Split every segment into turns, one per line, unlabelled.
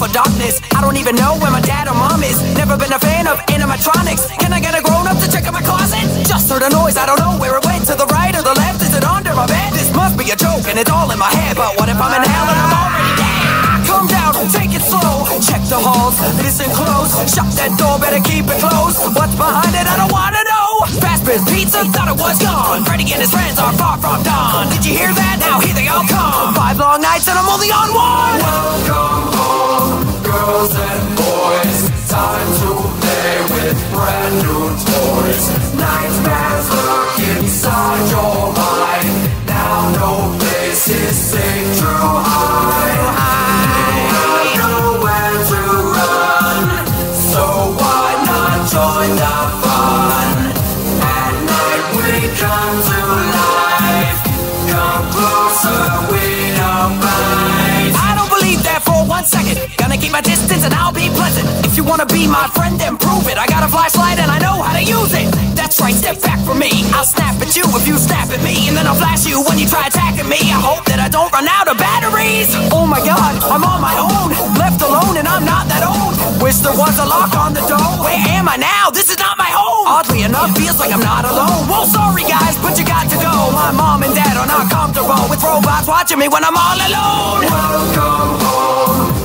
In awful darkness. I don't even know where my dad or mom is. Never been a fan of animatronics. Can I get a grown up to check out my closet? Just heard a noise, I don't know where it went. To the right or the left? Is it under my bed? This must be a joke and it's all in my head. But what if I'm in hell and I'm already dead? Calm down, take it slow. Check the halls, listen close. Shut that door, better keep it closed. What's behind it? I don't wanna know. Fazbear's Pizza thought it was gone. Freddy and his friends are far from done. Did you hear that? Now here they all come. Five long nights and I'm only on one.
Welcome girls and boys. Time to play with brand new toys. Nightmares
be my friend, then prove it. I got a flashlight and I know how to use it. That's right, step back from me. I'll snap at you if you snap at me, and then I'll flash you when you try attacking me. I hope that I don't run out of batteries. Oh my god, I'm on my own. Left alone and I'm not that old. Wish there was a lock on the door. Where am I now? This is not my home. Oddly enough, feels like I'm not alone. Well, sorry guys, but you got to go. My mom and dad are not comfortable with robots watching me when I'm all alone.
Welcome home,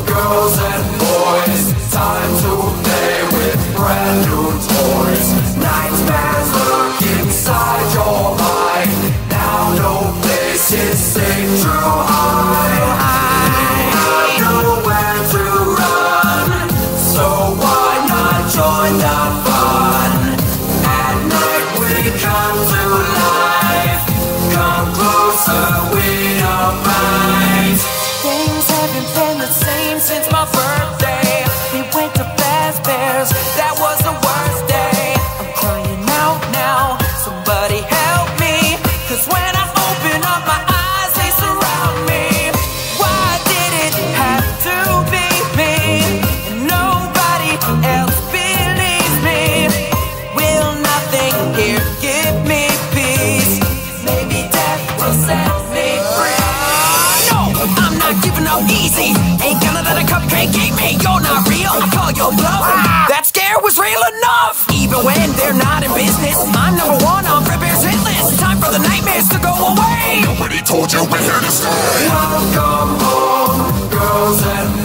cupcake. You're not real. I call your bluff. That scare was real enough. Even when they're not in business, I'm number one on Fredbear's hit list. Time for the nightmares to go away.
Nobody told you we're here to stay.
Welcome home, girls and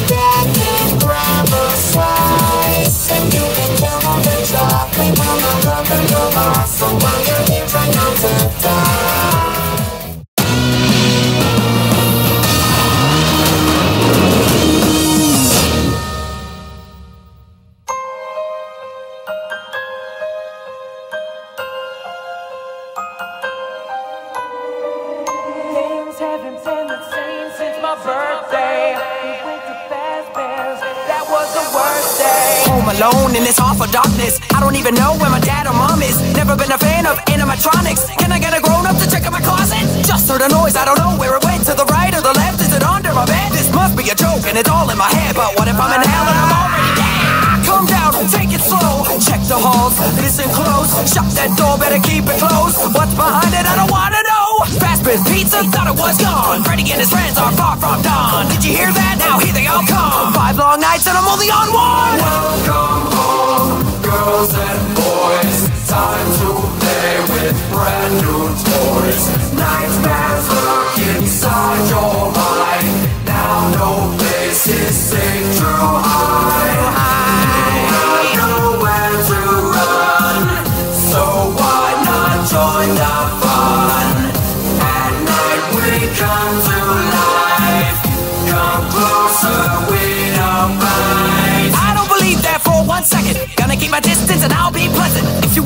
alone in this awful darkness. I don't even know where my dad or mom is. Never been a fan of animatronics. Can I get a grown up to check my closet? Just heard a noise, I don't know where it went. To the right or the left? Is it under my bed? This must be a joke and it's all in my head. But what if I'm in hell and I'm already dead? Calm down, take it slow. Check the halls, listen close. Shut that door, better keep it closed. What's behind it? I don't wanna know. Fazbear's Pizza thought it was gone. Freddy and his friends are far from done. Did you hear that? Now here they all come. Five long nights and I'm only on one.
Welcome home, girls and boys. Time to play with brand new toys. Nightmares lurk inside your mind.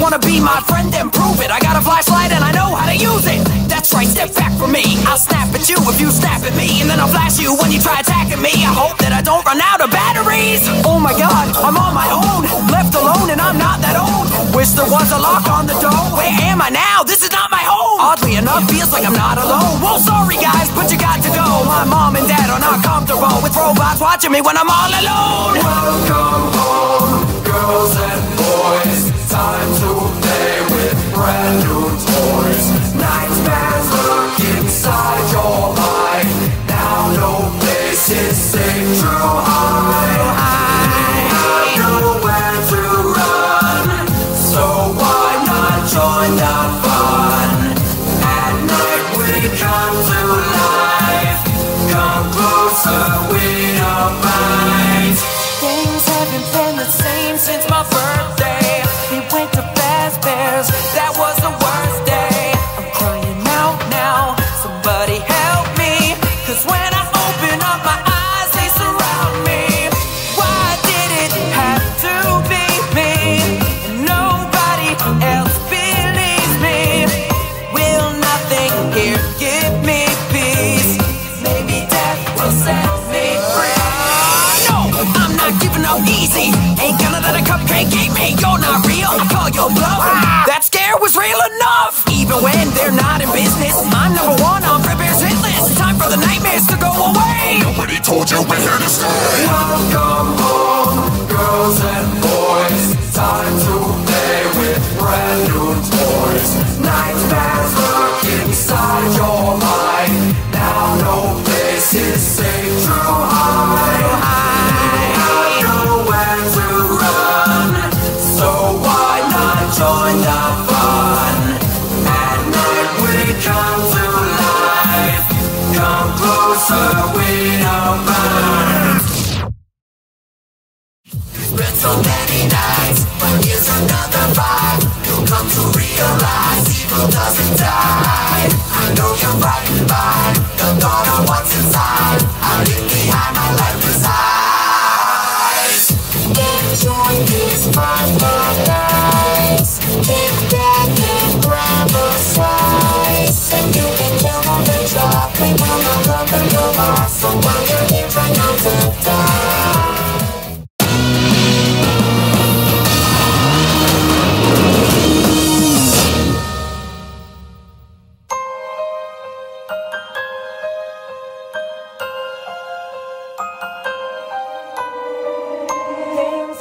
Wanna be my friend, then prove it. I got a flashlight and I know how to use it. That's right, step back from me. I'll snap at you if you snap at me, and then I'll flash you when you try attacking me. I hope that I don't run out of batteries. Oh my god, I'm on my own, left alone, and I'm not that old. Wish there was a lock on the door. Where am I now? This is not my home. Oddly enough, feels like I'm not alone. Well, sorry guys, but you got to go. My mom and dad are not comfortable with robots watching me when I'm all alone.
Welcome home, girls and boys. Time to play with brand new toys. Nightmares lurk inside your mind. Now no place is safe to
me. You're not real. I call your bluff. That scare was real enough. Even when they're not in business, I'm number one on Fredbear's hit list. Time for the nightmares to go away.
Nobody told you we're here to stay.
Welcome so many nights, but here's another five. You'll come to realize evil doesn't die. I know you're frightened by the thought of what's inside. Hiding behind my life resides.
Enjoy these Friday nights.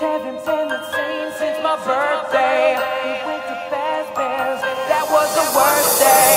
The
same since my birthday.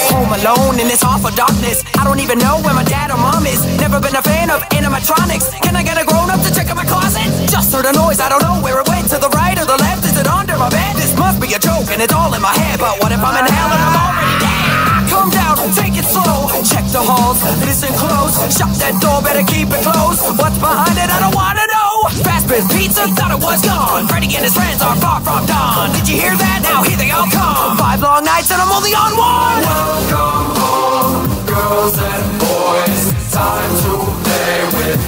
Home alone in this awful darkness. I don't even know where my dad or mom is. Never been a fan of animatronics. Can I get a grown up to check my closet? Just heard a noise, I don't know where it went. To the right or the left? Is it under my bed? This must be a joke and it's all in my head. But what if I'm in hell and I'm already dead? Calm down, take it slow. Check the halls, listen close. Shut that door, better keep it closed. What's behind it? I don't wanna know. Fazbear's Pizza thought it was gone. Freddy and his friends are far from done. Did you hear that? Now here they all come. Five long nights and I'm only on one.
Welcome home, girls and boys. Time to play with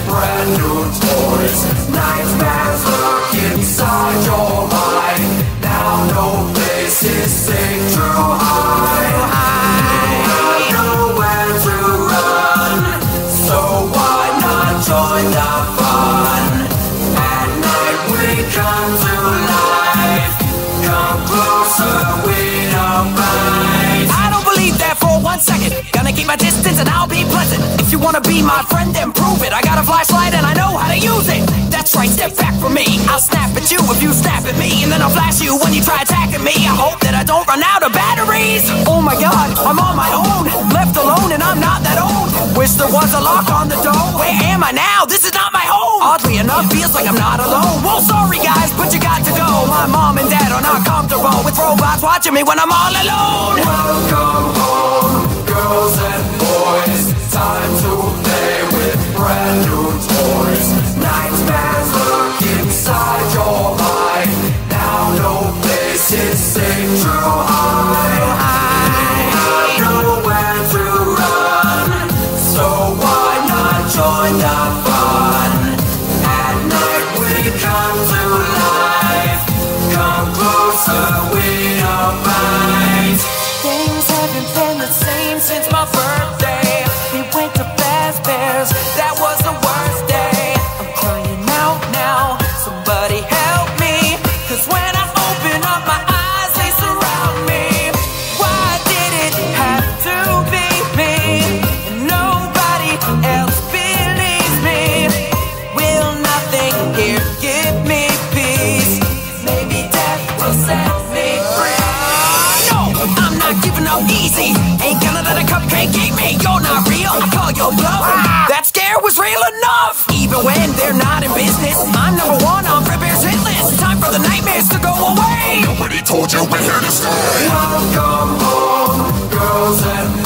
wanna be my friend, then prove it. I got a flashlight and I know how to use it. That's right, step back from me. I'll snap at you if you snap at me, and then I'll flash you when you try attacking me. I hope that I don't run out of batteries. Oh my god, I'm on my own, left alone, and I'm not that old. Wish there was a lock on the door. Where am I now? This is not my home. Oddly enough, feels like I'm not alone. Well, sorry guys, but you got to go. My mom and dad are not comfortable with robots watching me when I'm all alone.
Welcome home, girls and boys. Time to play with brand new toys. Nightmares lurk inside your mind. Now no place is safe
a me. You're not real. I call your bluff. That scare was real enough. Even when they're not in business, I'm number one on Fredbear's hit list. Time for the nightmares to go away.
Nobody told you we're here to stay.
Welcome home, girls and